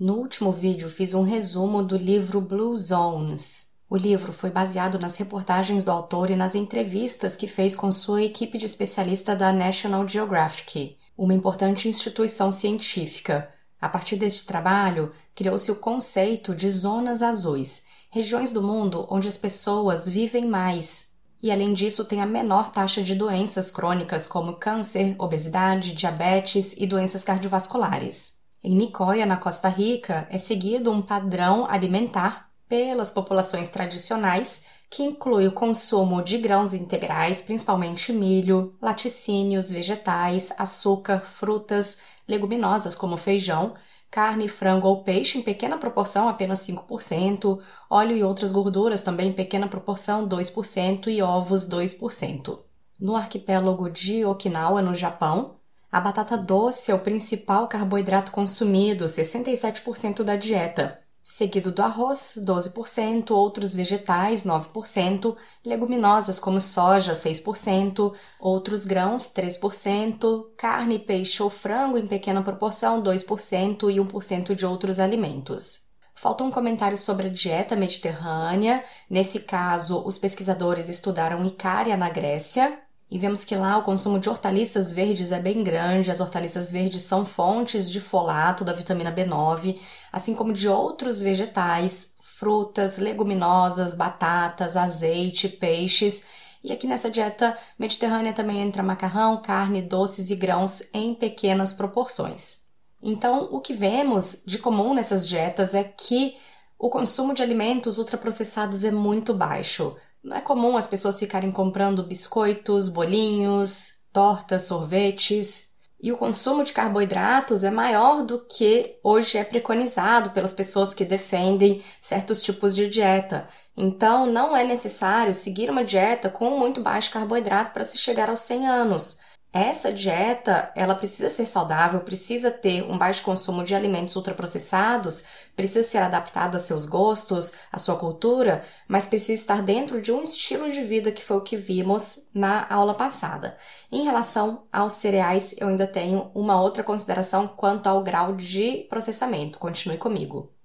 No último vídeo fiz um resumo do livro Blue Zones. O livro foi baseado nas reportagens do autor e nas entrevistas que fez com sua equipe de especialista da National Geographic, uma importante instituição científica. A partir deste trabalho, criou-se o conceito de zonas azuis, regiões do mundo onde as pessoas vivem mais e, além disso, tem a menor taxa de doenças crônicas como câncer, obesidade, diabetes e doenças cardiovasculares. Em Nicoya, na Costa Rica, é seguido um padrão alimentar pelas populações tradicionais que inclui o consumo de grãos integrais, principalmente milho, laticínios, vegetais, açúcar, frutas, leguminosas como feijão, carne, frango ou peixe em pequena proporção, apenas 5%, óleo e outras gorduras também em pequena proporção, 2%, e ovos, 2%. No arquipélago de Okinawa, no Japão, a batata doce é o principal carboidrato consumido, 67% da dieta seguido do arroz, 12%, outros vegetais, 9%, leguminosas como soja, 6%, outros grãos, 3%, carne, peixe ou frango em pequena proporção, 2% e 1% de outros alimentos. Falta um comentário sobre a dieta mediterrânea. Nesse caso, os pesquisadores estudaram Icária na Grécia, e vemos que lá o consumo de hortaliças verdes é bem grande. As hortaliças verdes são fontes de folato da vitamina B9, assim como de outros vegetais, frutas, leguminosas, batatas, azeite, peixes. E aqui nessa dieta mediterrânea também entra macarrão, carne, doces e grãos em pequenas proporções. Então, o que vemos de comum nessas dietas é que o consumo de alimentos ultraprocessados é muito baixo. Não é comum as pessoas ficarem comprando biscoitos, bolinhos, tortas, sorvetes. E o consumo de carboidratos é maior do que hoje é preconizado pelas pessoas que defendem certos tipos de dieta. Então, não é necessário seguir uma dieta com muito baixo carboidrato para se chegar aos 100 anos. Essa dieta, ela precisa ser saudável, precisa ter um baixo consumo de alimentos ultraprocessados, precisa ser adaptada a seus gostos, à sua cultura, mas precisa estar dentro de um estilo de vida que foi o que vimos na aula passada. Em relação aos cereais, eu ainda tenho uma outra consideração quanto ao grau de processamento. Continue comigo.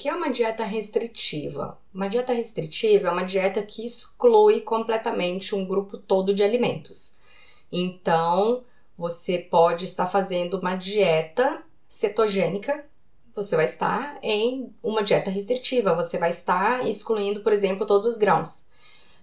Que é uma dieta restritiva? Uma dieta restritiva é uma dieta que exclui completamente um grupo todo de alimentos. Então, você pode estar fazendo uma dieta cetogênica, você vai estar em uma dieta restritiva, você vai estar excluindo, por exemplo, todos os grãos.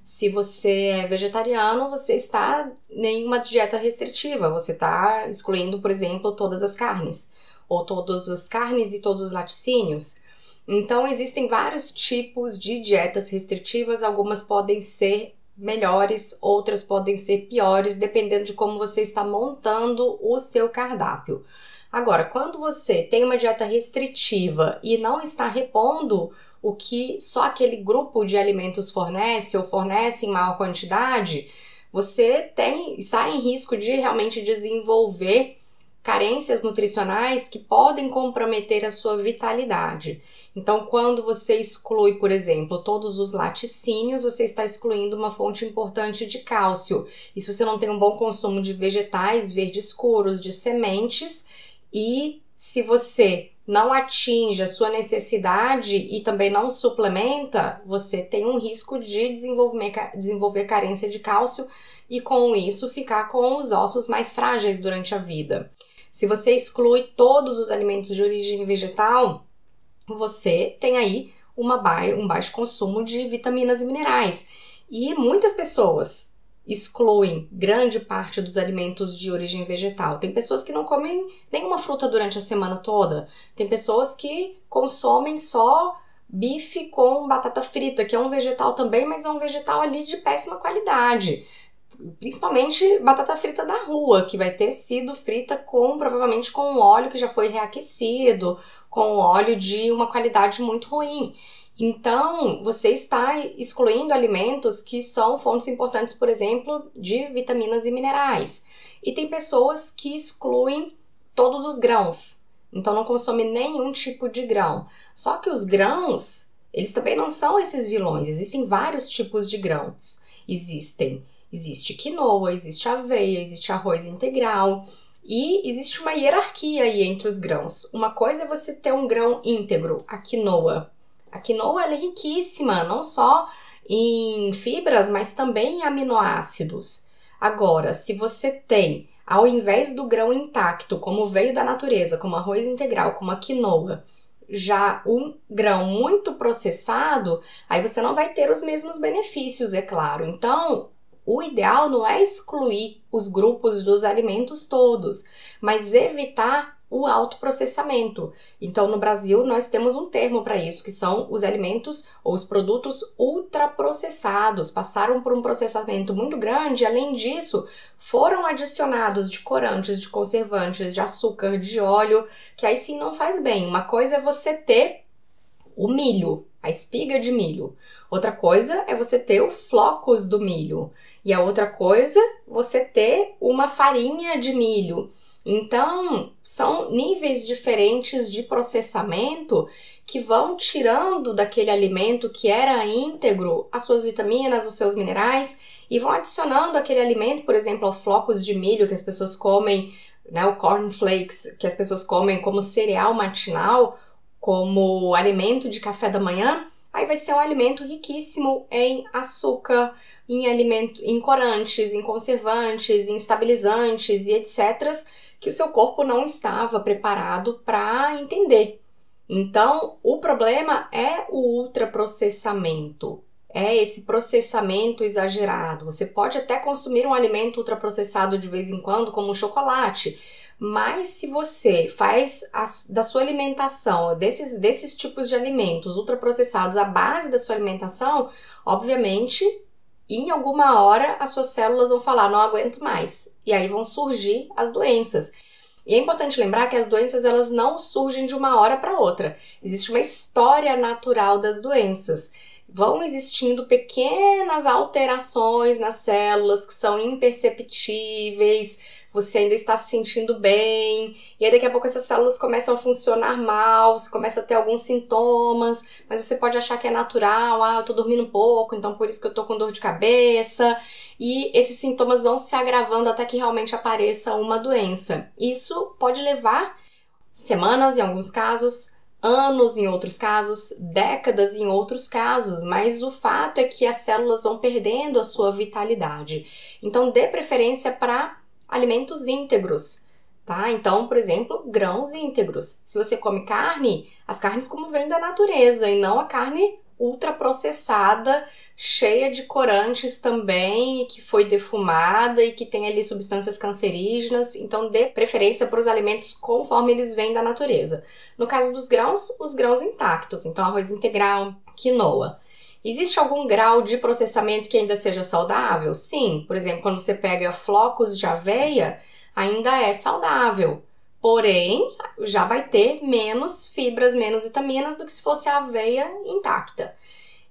Se você é vegetariano, você está em uma dieta restritiva, você está excluindo, por exemplo, todas as carnes, ou todas as carnes e todos os laticínios. Então, existem vários tipos de dietas restritivas, algumas podem ser melhores, outras podem ser piores, dependendo de como você está montando o seu cardápio. Agora, quando você tem uma dieta restritiva e não está repondo o que só aquele grupo de alimentos fornece ou fornece em maior quantidade, você tem está em risco de realmente desenvolver carências nutricionais que podem comprometer a sua vitalidade. Então, quando você exclui, por exemplo, todos os laticínios, você está excluindo uma fonte importante de cálcio. E se você não tem um bom consumo de vegetais verdes escuros, de sementes, e se você não atinge a sua necessidade e também não suplementa, você tem um risco de desenvolver, carência de cálcio e com isso ficar com os ossos mais frágeis durante a vida. Se você exclui todos os alimentos de origem vegetal, você tem aí uma ba um baixo consumo de vitaminas e minerais. E muitas pessoas excluem grande parte dos alimentos de origem vegetal. Tem pessoas que não comem nenhuma fruta durante a semana toda. Tem pessoas que consomem só bife com batata frita, que é um vegetal também, mas é um vegetal ali de péssima qualidade principalmente batata frita da rua, que vai ter sido frita com provavelmente com um óleo que já foi reaquecido, com óleo de uma qualidade muito ruim. Então, você está excluindo alimentos que são fontes importantes, por exemplo, de vitaminas e minerais. E tem pessoas que excluem todos os grãos. Então não consome nenhum tipo de grão. Só que os grãos, eles também não são esses vilões. Existem vários tipos de grãos. Existem Existe quinoa, existe aveia, existe arroz integral e existe uma hierarquia aí entre os grãos. Uma coisa é você ter um grão íntegro, a quinoa. A quinoa é riquíssima, não só em fibras, mas também em aminoácidos. Agora, se você tem, ao invés do grão intacto, como veio da natureza, como arroz integral, como a quinoa, já um grão muito processado, aí você não vai ter os mesmos benefícios, é claro. Então, o ideal não é excluir os grupos dos alimentos todos, mas evitar o autoprocessamento. Então, no Brasil, nós temos um termo para isso, que são os alimentos ou os produtos ultraprocessados. Passaram por um processamento muito grande, além disso, foram adicionados de corantes, de conservantes, de açúcar, de óleo, que aí sim não faz bem. Uma coisa é você ter o milho, a espiga de milho. Outra coisa é você ter o flocos do milho. E a outra coisa, você ter uma farinha de milho. Então, são níveis diferentes de processamento que vão tirando daquele alimento que era íntegro as suas vitaminas, os seus minerais e vão adicionando aquele alimento, por exemplo, ao flocos de milho que as pessoas comem, né, o cornflakes que as pessoas comem como cereal matinal, como alimento de café da manhã, aí vai ser um alimento riquíssimo em açúcar, em alimento, em corantes, em conservantes, em estabilizantes e etc, que o seu corpo não estava preparado para entender. Então, o problema é o ultraprocessamento. É esse processamento exagerado. Você pode até consumir um alimento ultraprocessado de vez em quando, como um chocolate, mas se você faz a, da sua alimentação, desses, desses tipos de alimentos ultraprocessados, a base da sua alimentação, obviamente em alguma hora as suas células vão falar não aguento mais e aí vão surgir as doenças. E é importante lembrar que as doenças elas não surgem de uma hora para outra. Existe uma história natural das doenças. Vão existindo pequenas alterações nas células que são imperceptíveis, você ainda está se sentindo bem, e aí daqui a pouco essas células começam a funcionar mal, você começa a ter alguns sintomas, mas você pode achar que é natural, ah, eu tô dormindo pouco, então por isso que eu tô com dor de cabeça, e esses sintomas vão se agravando até que realmente apareça uma doença. Isso pode levar semanas em alguns casos, anos em outros casos, décadas em outros casos, mas o fato é que as células vão perdendo a sua vitalidade. Então, dê preferência para alimentos íntegros, tá? Então, por exemplo, grãos íntegros. Se você come carne, as carnes como vêm da natureza e não a carne ultraprocessada, cheia de corantes também, que foi defumada e que tem ali substâncias cancerígenas. Então, dê preferência para os alimentos conforme eles vêm da natureza. No caso dos grãos, os grãos intactos, então arroz integral, quinoa. Existe algum grau de processamento que ainda seja saudável? Sim, por exemplo, quando você pega flocos de aveia, ainda é saudável. Porém, já vai ter menos fibras, menos vitaminas do que se fosse a aveia intacta.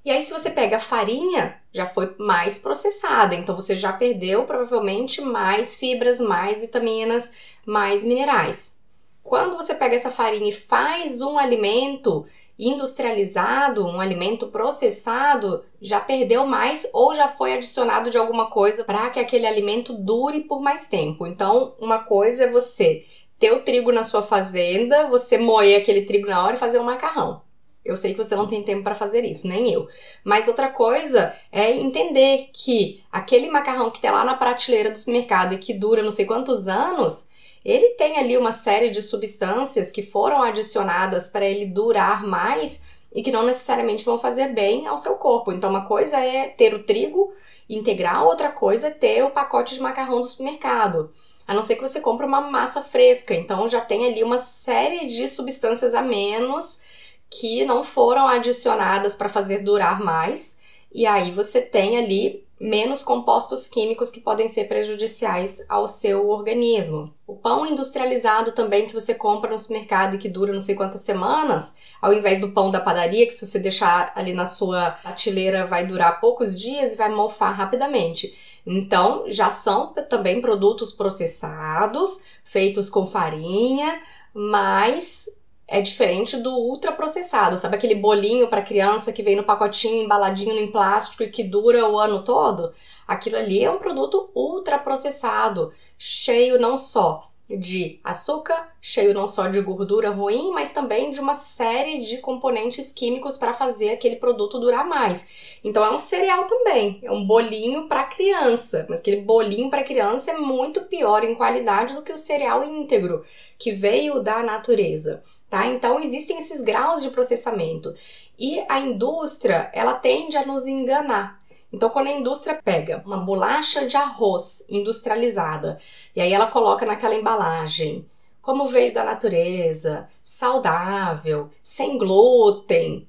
E aí, se você pega farinha, já foi mais processada, então você já perdeu provavelmente mais fibras, mais vitaminas, mais minerais. Quando você pega essa farinha e faz um alimento industrializado, um alimento processado, já perdeu mais ou já foi adicionado de alguma coisa para que aquele alimento dure por mais tempo. Então, uma coisa é você ter o trigo na sua fazenda, você moer aquele trigo na hora e fazer um macarrão. Eu sei que você não tem tempo para fazer isso, nem eu. Mas outra coisa é entender que aquele macarrão que tem lá na prateleira do supermercado e que dura não sei quantos anos, ele tem ali uma série de substâncias que foram adicionadas para ele durar mais e que não necessariamente vão fazer bem ao seu corpo. Então, uma coisa é ter o trigo integral, outra coisa é ter o pacote de macarrão do supermercado. A não ser que você compre uma massa fresca, então já tem ali uma série de substâncias a menos que não foram adicionadas para fazer durar mais, e aí você tem ali menos compostos químicos que podem ser prejudiciais ao seu organismo. O pão industrializado também que você compra no supermercado e que dura não sei quantas semanas, ao invés do pão da padaria, que se você deixar ali na sua prateleira vai durar poucos dias e vai mofar rapidamente. Então, já são também produtos processados, feitos com farinha, mas é diferente do ultraprocessado. Sabe aquele bolinho para criança que vem no pacotinho embaladinho em plástico e que dura o ano todo? Aquilo ali é um produto ultraprocessado, cheio não só de açúcar, cheio não só de gordura ruim, mas também de uma série de componentes químicos para fazer aquele produto durar mais. Então é um cereal também, é um bolinho para criança, mas aquele bolinho para criança é muito pior em qualidade do que o cereal íntegro que veio da natureza. Tá? Então existem esses graus de processamento e a indústria ela tende a nos enganar. Então, quando a indústria pega uma bolacha de arroz industrializada e aí ela coloca naquela embalagem como veio da natureza, saudável, sem glúten,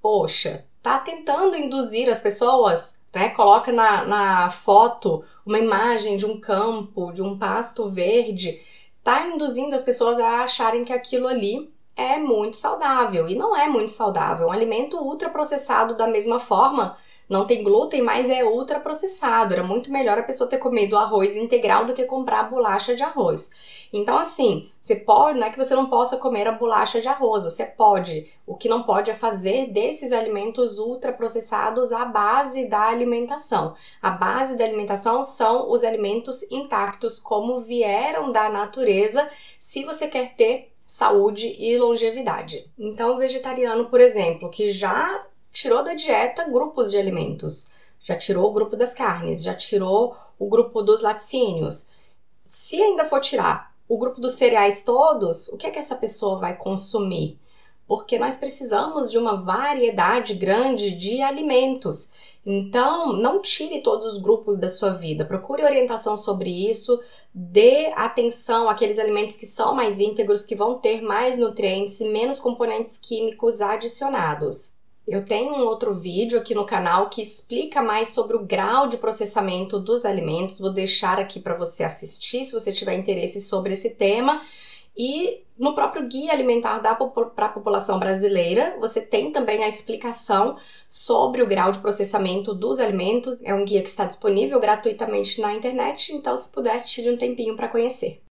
poxa, tá tentando induzir as pessoas, né? Coloca na, na foto uma imagem de um campo, de um pasto verde, tá induzindo as pessoas a acharem que aquilo ali é muito saudável e não é muito saudável. Um alimento ultraprocessado da mesma forma não tem glúten, mas é ultraprocessado. Era muito melhor a pessoa ter comido arroz integral do que comprar bolacha de arroz. Então, assim, você pode, não é que você não possa comer a bolacha de arroz, você pode. O que não pode é fazer desses alimentos ultraprocessados a base da alimentação. A base da alimentação são os alimentos intactos, como vieram da natureza, se você quer ter saúde e longevidade. Então, o vegetariano, por exemplo, que já tirou da dieta grupos de alimentos. Já tirou o grupo das carnes, já tirou o grupo dos laticínios. Se ainda for tirar o grupo dos cereais todos, o que é que essa pessoa vai consumir? Porque nós precisamos de uma variedade grande de alimentos. Então, não tire todos os grupos da sua vida. Procure orientação sobre isso. Dê atenção àqueles alimentos que são mais íntegros, que vão ter mais nutrientes e menos componentes químicos adicionados. Eu tenho um outro vídeo aqui no canal que explica mais sobre o grau de processamento dos alimentos. Vou deixar aqui para você assistir se você tiver interesse sobre esse tema. E no próprio Guia Alimentar para a População Brasileira, você tem também a explicação sobre o grau de processamento dos alimentos. É um guia que está disponível gratuitamente na internet, então se puder, tire um tempinho para conhecer.